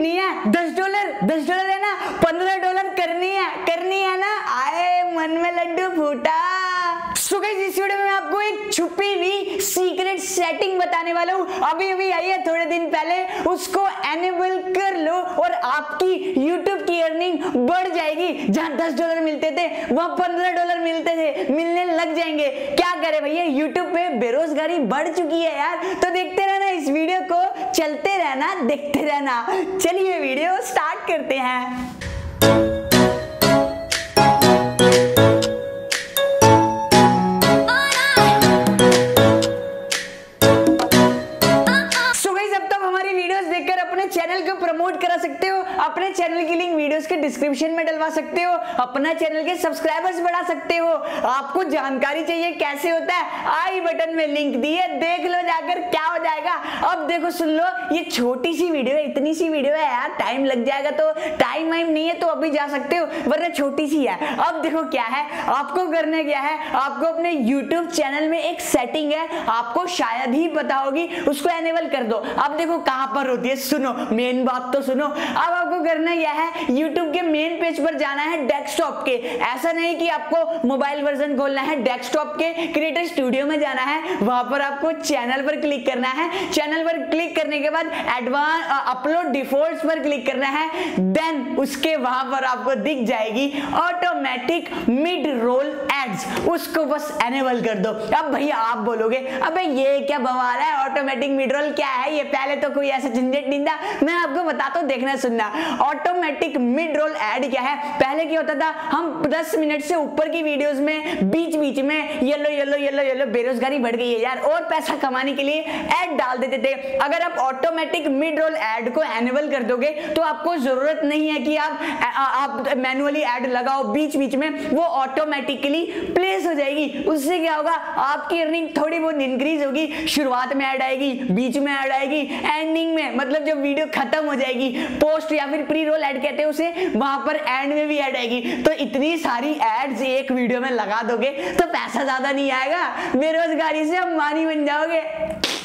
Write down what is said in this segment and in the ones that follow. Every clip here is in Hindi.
कितनी है। दस डॉलर दस डॉलर है ना? पंद्रह डॉलर करनी है करनी है ना? आए, मन में लड्डू फूटा। सो गाइस इस वीडियो में आपको एक छुपी हुई सीक्रेट सेटिंग बताने वाला हूँ। अभी अभी आई है थोड़े दिन पहले उसको एनेबल कर लो और आपकी YouTube की अर्निंग बढ़ जाएगी। जहाँ 10 डॉलर मिलते थे, वहाँ 15 डॉलर मिलते थे। मिलने लग जाएँगे। क्या करे भैया, YouTube पे बेरोजगारी बढ़ चुकी है यार। तो देखते रहना इस वीडियो चलते रहना, देखते रहना। चलिए वीडियो स्टार्ट करते हैं। सो जब तक हमारी वीडियोस देखकर अपने चैनल को प्रमोट करा सकते हो। अपने चैनल की लिंक वीडियोस के डिस्क्रिप्शन में डलवा सकते हो, अपना चैनल के सब्सक्राइबर्स बढ़ा सकते हो। आपको जानकारी चाहिए कैसे होता है, आई बटन में लिंक दी है, देख लो जाकर क्या हो जाएगा। अब देखो, सुन लो, ये छोटी सी वीडियो है, इतनी सी वीडियो है यार टाइम लग जाएगा तो टाइम वाइम नहीं है तो अभी जा सकते हो, वरना छोटी सी है। अब देखो क्या है, आपको करने क्या है, आपको अपने यूट्यूब चैनल में एक सेटिंग है, आपको शायद ही पता होगी, उसको एनेबल कर दो। अब देखो कहाँ पर होती है, सुनो मेन बात तो सुनो। अब आपको करना यह है, YouTube के मेन पेज पर जाना है डेस्कटॉप के। ऐसा नहीं कि आपको मोबाइल वर्जन खोलना है डेस्कटॉप के क्रिएटर स्टूडियो में जाना है, वहाँ पर आपको चैनल पर क्लिक करना है। चैनल पर क्लिक करने के बाद एडवांस अपलोड डिफ़ॉल्ट पर क्लिक करना है देन उसके वहाँ पर आपको दिख जाएगी ऑटोमेटिक मिड रोल एड्स उसको बस एनेबल कर दो। अब भैया आप बोलोगे, अबे ये क्या बवाल है? ऑटोमेटिक मिड रोल क्या है? ये पहले तो कोई ऐसा झंझट नहीं था। मैं आपको बताता हूँ देखना, सुनना। ऑटोमेटिक मिड रोल एड क्या है। पहले क्या होता था, हम 10 मिनट से ऊपर की वीडियोस में बीच बीच में येलो येलो येलो येलो बेरोजगारी बढ़ गई है यार, और पैसा कमाने के लिए एड डाल देते थे। अगर आप ऑटोमेटिक मिड रोल एड को एनेबल कर दोगे तो आपको ज़रूरत नहीं है कि आप आप मैनुअली एड लगाओ बीच बीच में, वो ऑटोमेटिकली प्लेस हो जाएगी। उससे क्या होगा, आपकी अर्निंग थोड़ी बहुत इंक्रीज होगी, शुरुआत में ऐड आएगी, बीच में ऐड आएगी एंडिंग में मतलब जब वीडियो खत्म हो जाएगी पोस्ट या फिर प्री रोल एड कहते हैं, उसे वहाँ पर एंड में भी एड आएगी। तो इतनी सारी एड्स एक वीडियो में लगा दोगे तो पैसा ज़्यादा नहीं आएगा। बेरोजगारी से हम मानी बन जाओगे।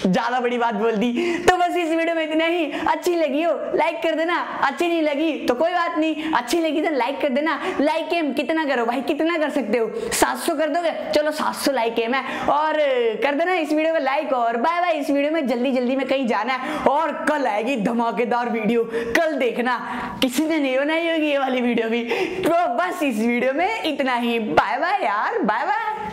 ज़्यादा बड़ी बात बोल दी। तो बस इस वीडियो में इतना ही। अच्छी लगी हो लाइक कर देना। अच्छी नहीं लगी तो कोई बात नहीं। अच्छी लगी तो लाइक कर देना। लाइक एम कितना करो भाई? कितना कर सकते हो? 700 कर दोगे? चलो 700 लाइक एम है। और, कर देना इस वीडियो को लाइक और। बाय बाय इस वीडियो में जल्दी जल्दी में कहीं जाना है। और कल आएगी धमाकेदार वीडियो। कल देखना। किसी ने नहीं बनाई होगी ये वाली वीडियो भी। तो बस इस वीडियो में इतना ही। बाय बाय यार। Bye bye